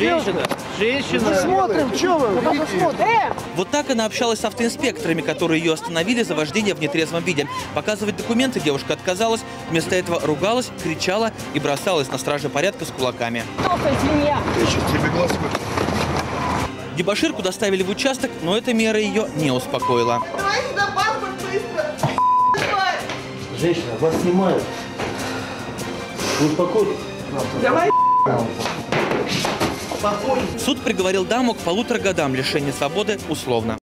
Женщина, женщина. Смотрим, что вы? Посмотрим. Вот так она общалась с автоинспекторами, которые ее остановили за вождение в нетрезвом виде. Показывать документы девушка отказалась, вместо этого ругалась, кричала и бросалась на страже порядка с кулаками. Я сейчас тебе глаз. Дебаширку доставили в участок, но эта мера ее не успокоила. Давай сюда паспорт быстро. Женщина, вас снимают. Вы успокойтесь. Давай. Суд приговорил даму к полутора годам лишения свободы условно.